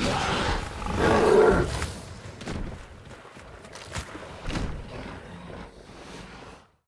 Yeah.